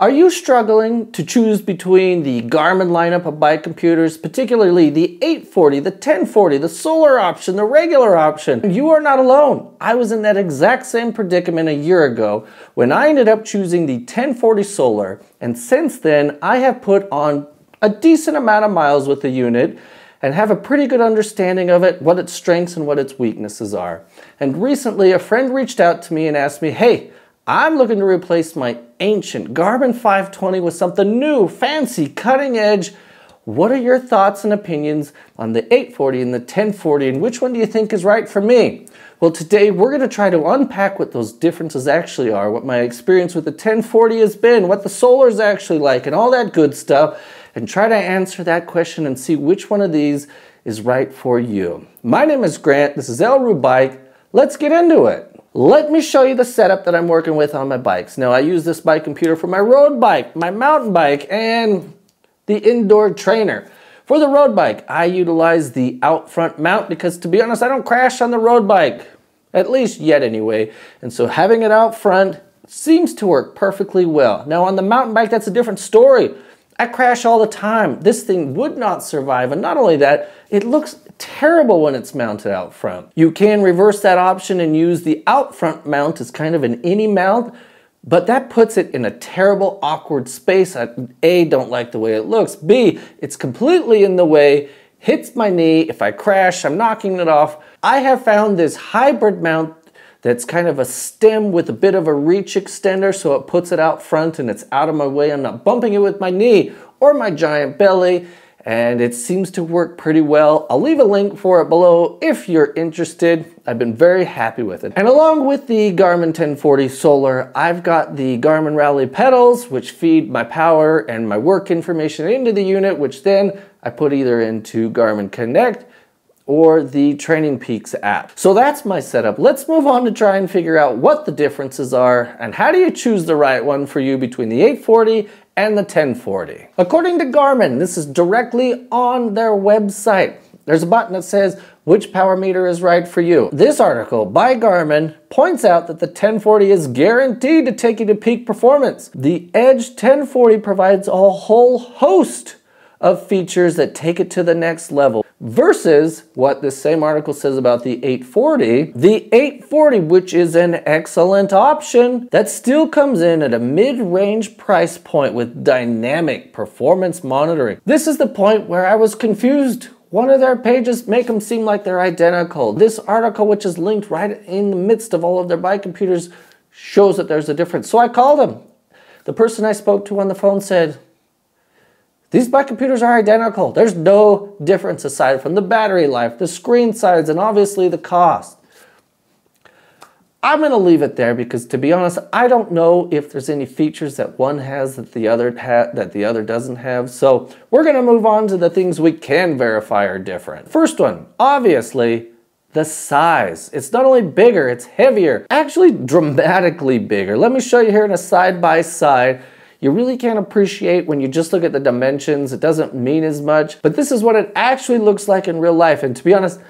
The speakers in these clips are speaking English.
Are you struggling to choose between the Garmin lineup of bike computers, particularly the 840, the 1040, the solar option, the regular option? You are not alone. I was in that exact same predicament a year ago when I ended up choosing the 1040 solar, and since then I have put on a decent amount of miles with the unit and have a pretty good understanding of it, what its strengths and what its weaknesses are. And recently a friend reached out to me and asked me, hey, I'm looking to replace my ancient Garmin 520 with something new, fancy, cutting edge. What are your thoughts and opinions on the 840 and the 1040 and which one do you think is right for me? Well, today we're going to try to unpack what those differences actually are, what my experience with the 1040 has been, what the solar is actually like, and all that good stuff, and try to answer that question and see which one of these is right for you. My name is Grant. This is El Roo Bike. Let's get into it. Let me show you the setup that I'm working with on my bikes. Now I use this bike computer for my road bike, my mountain bike, and the indoor trainer. For the road bike, I utilize the out front mount because to be honest, I don't crash on the road bike, at least yet anyway. And so having it out front seems to work perfectly well. Now on the mountain bike, that's a different story. I crash all the time. This thing would not survive. And not only that, it looks terrible when it's mounted out front. You can reverse that option and use the out front mount as kind of an any mount, but that puts it in a terrible, awkward space. I, A, don't like the way it looks. B, it's completely in the way, hits my knee. If I crash, I'm knocking it off. I have found this hybrid mount that's kind of a stem with a bit of a reach extender so it puts it out front and it's out of my way. I'm not bumping it with my knee or my giant belly and it seems to work pretty well. I'll leave a link for it below if you're interested. I've been very happy with it. And along with the Garmin 1040 Solar, I've got the Garmin Rally pedals, which feed my power and my work information into the unit, which then I put either into Garmin Connect or the Training Peaks app. So that's my setup. Let's move on to try and figure out what the differences are and how do you choose the right one for you between the 840 and the 1040. According to Garmin, this is directly on their website. There's a button that says which power meter is right for you. This article by Garmin points out that the 1040 is guaranteed to take you to peak performance. The Edge 1040 provides a whole host of features that take it to the next level versus what this same article says about the 840. The 840, which is an excellent option, that still comes in at a mid-range price point with dynamic performance monitoring. This is the point where I was confused. One of their pages make them seem like they're identical. This article, which is linked right in the midst of all of their bike computers, shows that there's a difference. So I called them. The person I spoke to on the phone said, these bike computers are identical. There's no difference aside from the battery life, the screen size, and obviously the cost. I'm going to leave it there because to be honest, I don't know if there's any features that one has that the other that the other doesn't have. So we're going to move on to the things we can verify are different. First one, obviously, the size. It's not only bigger, it's heavier, actually dramatically bigger. Let me show you here in a side by side you really can't appreciate when you just look at the dimensions. It doesn't mean as much, but this is what it actually looks like in real life. And to be honest,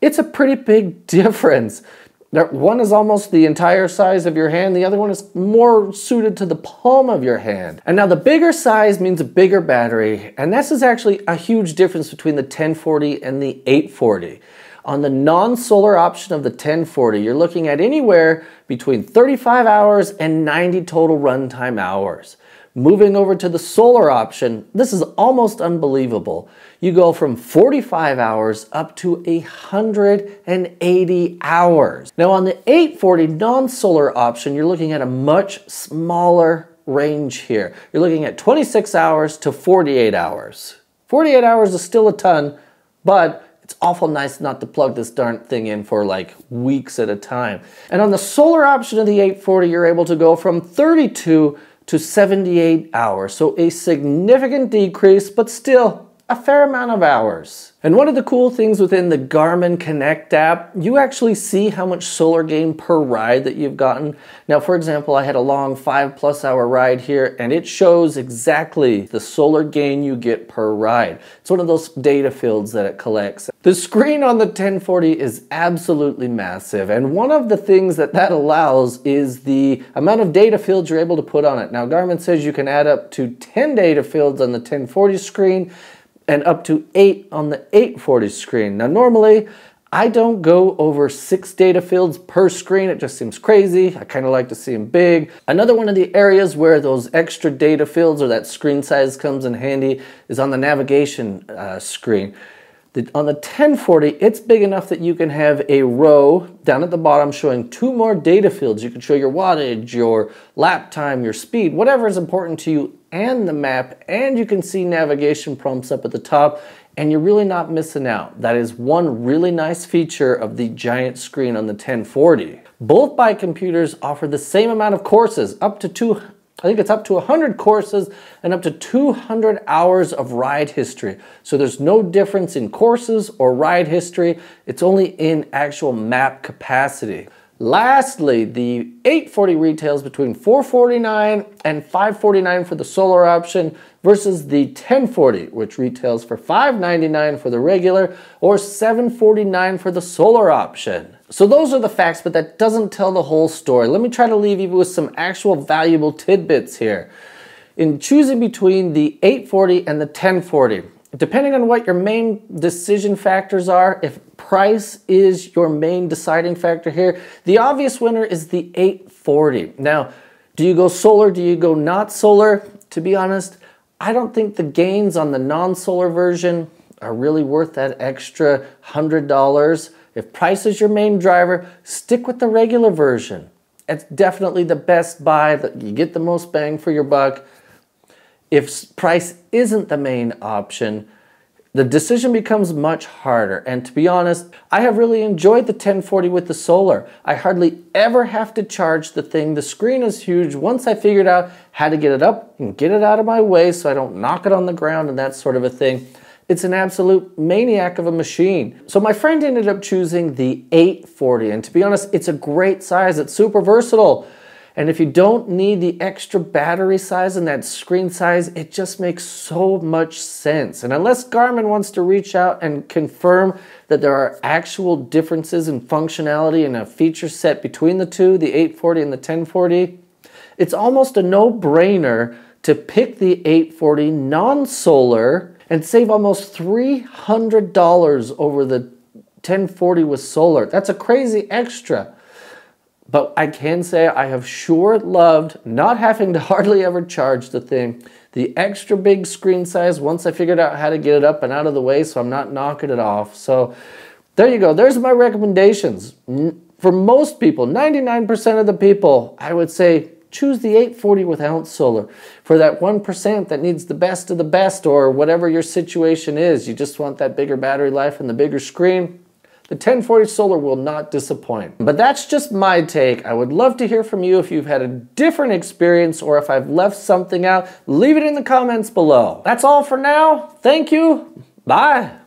it's a pretty big difference. One is almost the entire size of your hand, the other one is more suited to the palm of your hand. And now the bigger size means a bigger battery, and this is actually a huge difference between the 1040 and the 840. On the non-solar option of the 1040, you're looking at anywhere between 35 hours and 90 total runtime hours. Moving over to the solar option, this is almost unbelievable. You go from 45 hours up to 180 hours. Now on the 840 non-solar option, you're looking at a much smaller range here. You're looking at 26 hours to 48 hours. 48 hours is still a ton, but it's awful nice not to plug this darn thing in for like weeks at a time. And on the solar option of the 840, you're able to go from 32 to 78 hours. So a significant decrease, but still a fair amount of hours. And one of the cool things within the Garmin Connect app, you actually see how much solar gain per ride that you've gotten. Now, for example, I had a long five plus hour ride here and it shows exactly the solar gain you get per ride. It's one of those data fields that it collects. The screen on the 1040 is absolutely massive. And one of the things that that allows is the amount of data fields you're able to put on it. Now, Garmin says you can add up to 10 data fields on the 1040 screen and up to 8 on the 840 screen. Now normally I don't go over six data fields per screen. It just seems crazy. I kind of like to see them big. Another one of the areas where those extra data fields or that screen size comes in handy is on the navigation uh, screen. The, on the 1040, it's big enough that you can have a row down at the bottom showing two more data fields. You can show your wattage, your lap time, your speed, whatever is important to you and the map, and you can see navigation prompts up at the top, and you're really not missing out. That is one really nice feature of the giant screen on the 1040. Both bike computers offer the same amount of courses, up to two I think it's up to 100 courses and up to 200 hours of ride history. So there's no difference in courses or ride history. It's only in actual map capacity. Lastly, the 840 retails between 449 and 549 for the solar option versus the 1040, which retails for 599 for the regular or 749 for the solar option. So those are the facts, but that doesn't tell the whole story. Let me try to leave you with some actual valuable tidbits here. In choosing between the 840 and the 1040, depending on what your main decision factors are, if price is your main deciding factor here, the obvious winner is the 840. Now, do you go solar? Do you go not solar? To be honest, I don't think the gains on the non-solar version are really worth that extra $100. If price is your main driver, stick with the regular version. It's definitely the best buy, that you get the most bang for your buck. If price isn't the main option, the decision becomes much harder. And to be honest, I have really enjoyed the 1040 with the solar. I hardly ever have to charge the thing. The screen is huge. Once I figured out how to get it up and get it out of my way so I don't knock it on the ground and that sort of a thing, it's an absolute maniac of a machine. So my friend ended up choosing the 840 and to be honest, it's a great size. It's super versatile. And if you don't need the extra battery size and that screen size, it just makes so much sense. And unless Garmin wants to reach out and confirm that there are actual differences in functionality and a feature set between the two, the 840 and the 1040, it's almost a no-brainer to pick the 840 non-solar and save almost $300 over the 1040 with solar. That's a crazy extra. But I can say I have sure loved not having to hardly ever charge the thing. The extra big screen size once I figured out how to get it up and out of the way so I'm not knocking it off. So there you go. There's my recommendations. For most people, 99% of the people, I would say choose the 840 without solar. For that 1% that needs the best of the best or whatever your situation is, you just want that bigger battery life and the bigger screen, the 1040 Solar will not disappoint. But that's just my take. I would love to hear from you if you've had a different experience or if I've left something out. Leave it in the comments below. That's all for now. Thank you. Bye.